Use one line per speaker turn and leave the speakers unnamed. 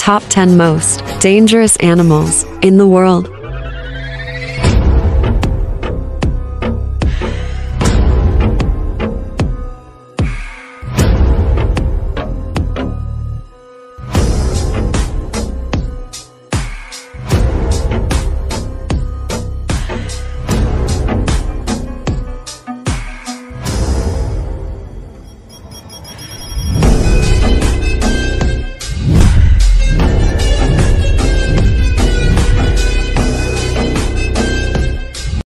Top 10 Most Dangerous Animals in the World.